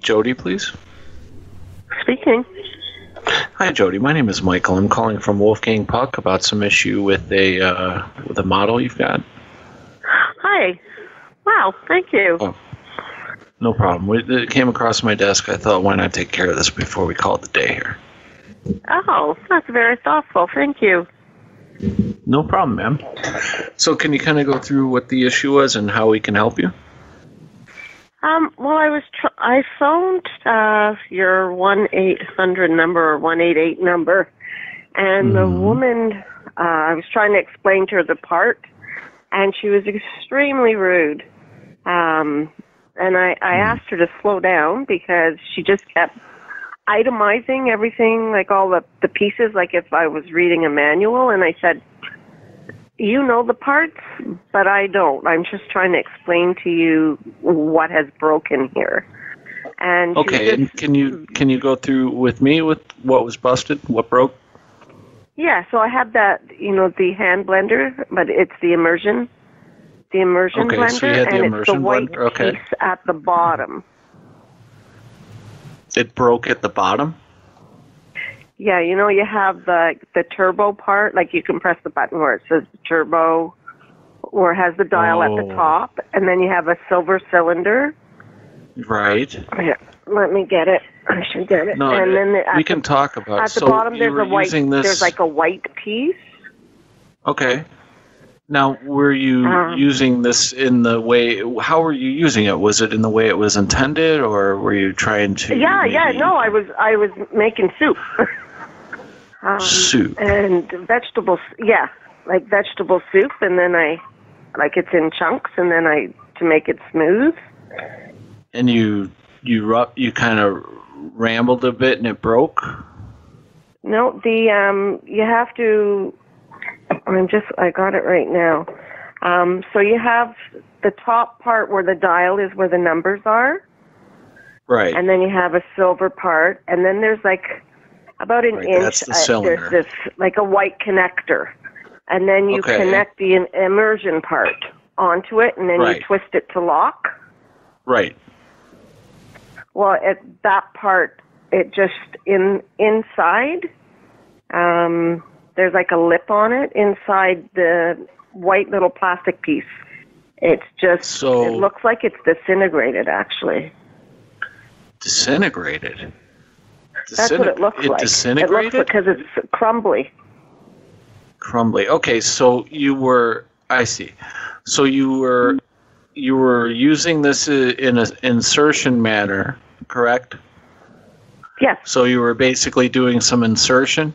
Jody, please. Speaking. Hi, Jody. My name is Michael. I'm calling from Wolfgang Puck about some issue with a uh, with a model you've got. Hi. Wow, thank you. Oh, no problem. It came across my desk. I thought, why not take care of this before we call it the day here? Oh, that's very thoughtful. Thank you. No problem, ma'am. So, can you kind of go through what the issue was and how we can help you? Um, well, I was tr- I phoned uh, your one eight hundred number or one eight eight number, and the woman uh, I was trying to explain to her the part, and she was extremely rude. Um, and I, I asked her to slow down because she just kept itemizing everything, like all the the pieces, like if I was reading a manual. And I said, you know the parts, but I don't. I'm just trying to explain to you what has broken here. And Okay, just- and can you can you go through with me with what was busted, what broke? yeah, so I have that, you know, the hand blender, but it's the immersion, the immersion Okay, blender, so had the and immersion it's the white blender, okay. piece at the bottom. It broke at the bottom. Yeah, you know, you have the the turbo part, like you can press the button where it says turbo, or has the dial at the Oh. top, and then you have a silver cylinder. Right. Here, let me get it. I should get it. No, and then the, we can the, talk about. at the so bottom there's a white. this. There's like a white piece. Okay. Now, were you Um, using this in the way? How were you using it? Was it in the way it was intended, or were you trying to? Yeah, yeah. No, I was I was making soup. um, Soup. and vegetables. Yeah, like vegetable soup, and then I like it's in chunks, and then I to make it smooth. And you you you kind of rambled a bit, and it broke. No, the um you have to I'm just I got it right now. Um so you have the top part where the dial is where the numbers are Right. and then you have a silver part and then there's like about an Right, inch that's the uh, cylinder. there's this like a white connector. And then you Okay. connect the in- immersion part onto it and then Right. you twist it to lock. right. Well, at that part, it just in inside. Um, there's like a lip on it inside the white little plastic piece. It's just. So- it looks like it's disintegrated, actually. Disintegrated. That's what it looks it like. disintegrated. It looks because it's crumbly. crumbly. Okay, so you were I see. So you were you were using this in an insertion manner, correct? Yes. So you were basically doing some insertion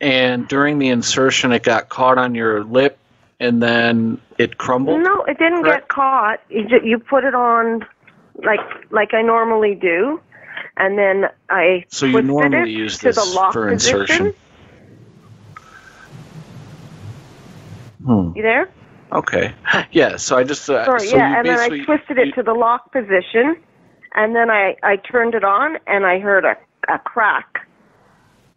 and during the insertion it got caught on your lip and then it crumbled. No, it didn't Correct. get caught. You, you put it on like like I normally do, and then I So you twisted normally it use to the this lock for position. insertion. Hmm. You there? Okay. Yeah, so I just uh, Sorry, so yeah, you and then I twisted it you- to the lock position, and then I I turned it on, and I heard a a crack.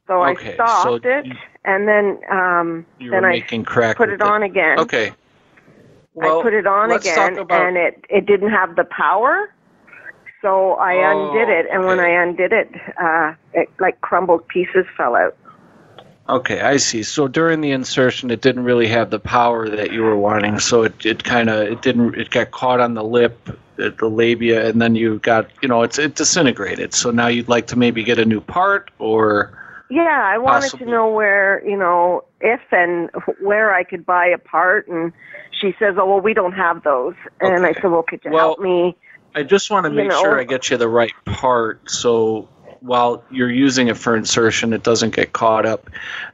So Okay, I stopped so it, you- and then um you then were I making crack put with it on again. Okay. Well, I put it on let's again, talk about and it it didn't have the power. So I Oh, undid it, and when okay. I undid it, uh, it like crumbled pieces fell out. Okay, I see. So during the insertion, it didn't really have the power that you were wanting. So it, it kind of it didn't it got caught on the lip, at the labia, and then you got you know it's it disintegrated. So now you'd like to maybe get a new part or Yeah, I wanted Possibly. to know where, you know, if and where I could buy a part. And she says, "Oh, well, we don't have those." And I said, "Well, could you Well, help me?" I just want to You make know- sure I get you the right part. So while you're using it for insertion, it doesn't get caught up.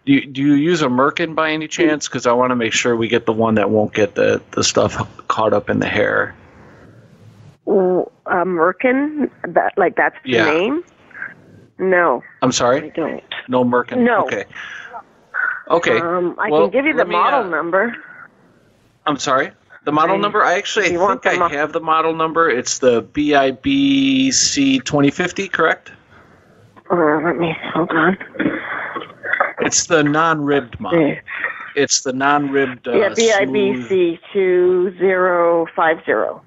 Do you, do you use a Merkin by any chance? Because I want to make sure we get the one that won't get the the stuff caught up in the hair. Uh, Merkin, that like that's the Yeah. name. No, I'm sorry. I don't. no Merkin. No. Okay. Okay. Um, I Well, can give you the let me, model uh, number. I'm sorry. The model I- number? I actually I think I mo- have the model number. It's the BIBC 2050, correct? Uh, let me hold on. It's the non-ribbed model. It's the non-ribbed. Uh, yeah BIBC two zero five zero.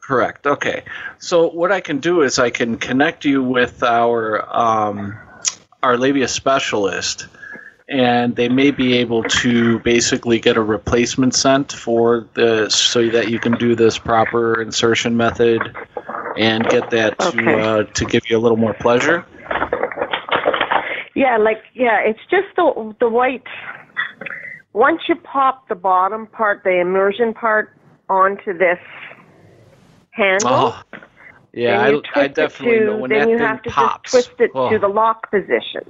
Correct. Okay. So what I can do is I can connect you with our um, our labia specialist, and they may be able to basically get a replacement sent for the so that you can do this proper insertion method and get that to Okay. uh, to give you a little more pleasure. Yeah, like yeah, it's just the the white. Once you pop the bottom part, the immersion part, onto this handle, Oh, yeah, I, I definitely it to, know when then that you thing have to pops. just twist it oh. to the lock position.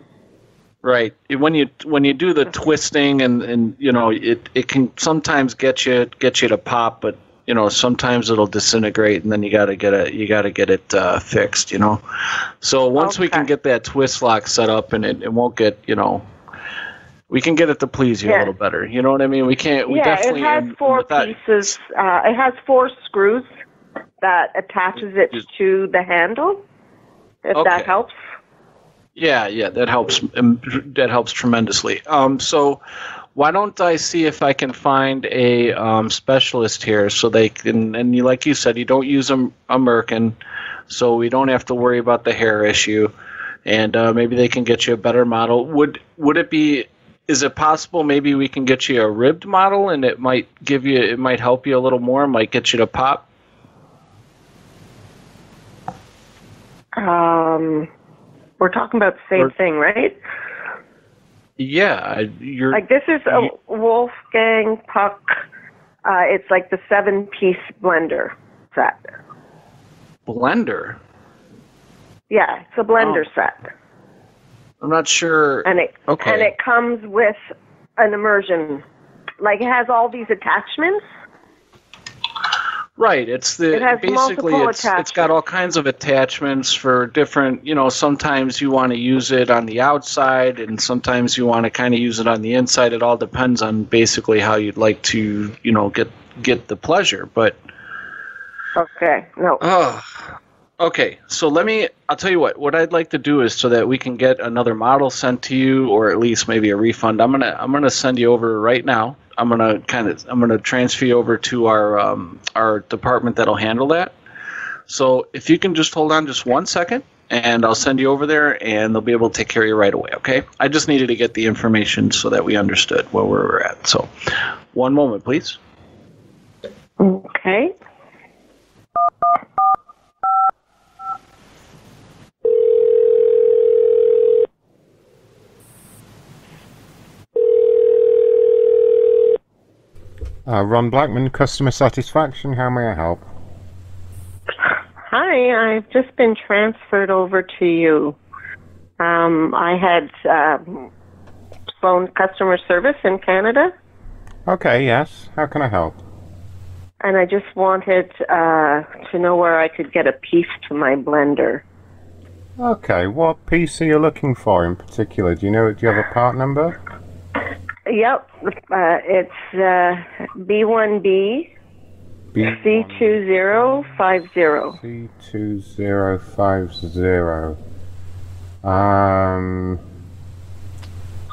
Right. When you when you do the twisting and and you know it it can sometimes get you get you to pop, but you know sometimes it'll disintegrate and then you got to get it you got to get it uh, fixed. You know. So once we can get that twist lock set up and it, it won't get you know. We can get it to please you a little better. You know what I mean? We can't. We yeah, definitely. it has four pieces. Uh, it has four screws that attaches it to the handle. If Okay. that helps. Yeah, yeah, that helps. That helps tremendously. Um, so, why don't I see if I can find a um, specialist here so they can? And you, like you said, you don't use a, a Merkin, so we don't have to worry about the hair issue, and uh, maybe they can get you a better model. Would Would it be? Is it possible maybe we can get you a ribbed model and it might give you it might help you a little more, might get you to pop? Um, we're talking about the same Or- thing, right? Yeah, you're Like this is a Wolfgang Puck. Uh, it's like the seven-piece blender set. blender. Yeah, it's a blender Oh. set, I'm not sure. and it Okay. and it comes with an immersion. Like it has all these attachments. Right. It's the It has basically it's it's got all kinds of attachments for different. You know, sometimes you want to use it on the outside, and sometimes you want to kind of use it on the inside. It all depends on basically how you'd like to, you know, get get the pleasure. But Okay, no. oh, okay. So let me. I'll tell you what. What I'd like to do is so that we can get another model sent to you, or at least maybe a refund. I'm gonna I'm gonna send you over right now. I'm gonna kind of I'm gonna transfer you over to our um, our department that'll handle that. So if you can just hold on just one second, and I'll send you over there, and they'll be able to take care of you right away. Okay? I just needed to get the information so that we understood where we were at. So, one moment, please. Okay. Uh, Ron Blackman, customer satisfaction. How may I help? Hi, I've just been transferred over to you. Um, I had uh, phone customer service in Canada, Okay, yes. How can I help? and I just wanted uh, to know where I could get a piece to my blender. Okay, what piece are you looking for in particular? Do you know? Do you have a part number? Yep, uh, it's uh, B1B C2050. C two zero five zero. Um,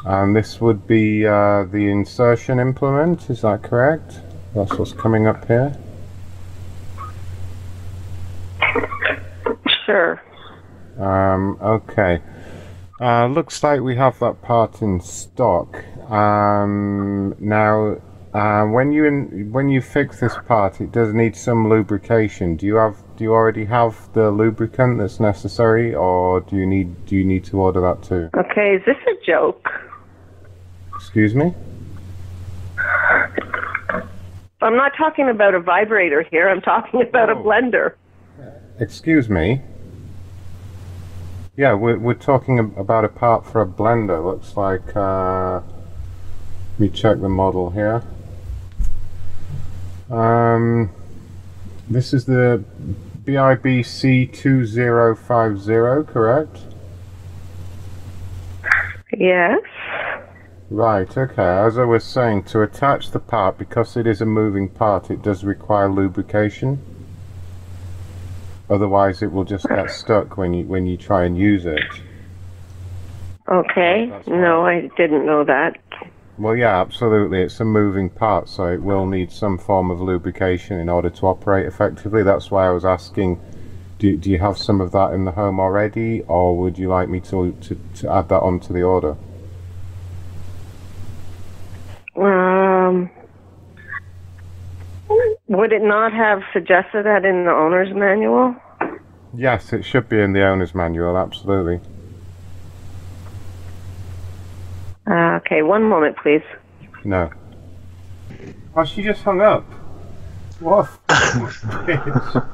and this would be uh, the insertion implement. Is that correct? That's what's coming up here. Sure. Um, okay. Uh, looks like we have that part in stock. Um, now, uh, when you in, when you fix this part, it does need some lubrication. Do you have do you already have the lubricant that's necessary, or do you need do you need to order that too? Okay, is this a joke? Excuse me. I'm not talking about a vibrator here. I'm talking about a Oh. blender. Excuse me. Yeah, we're we're talking about a part for a blender. Looks like. Uh, let me check the model here. Um, this is the BIBC two zero five zero, correct? Yes. Right. Okay. As I was saying, to attach the part, because it is a moving part, it does require lubrication. Otherwise, it will just get stuck when you when you try and use it. Okay. No, I didn't know that. Well, yeah, absolutely. It's a moving part, so it will need some form of lubrication in order to operate effectively. That's why I was asking do, do you have some of that in the home already, or would you like me to, to, to add that onto the order? Um, would it not have suggested that in the owner's manual? Yes, it should be in the owner's manual, absolutely. Uh, okay, one moment, please. No. Oh, she just hung up. What? a bitch.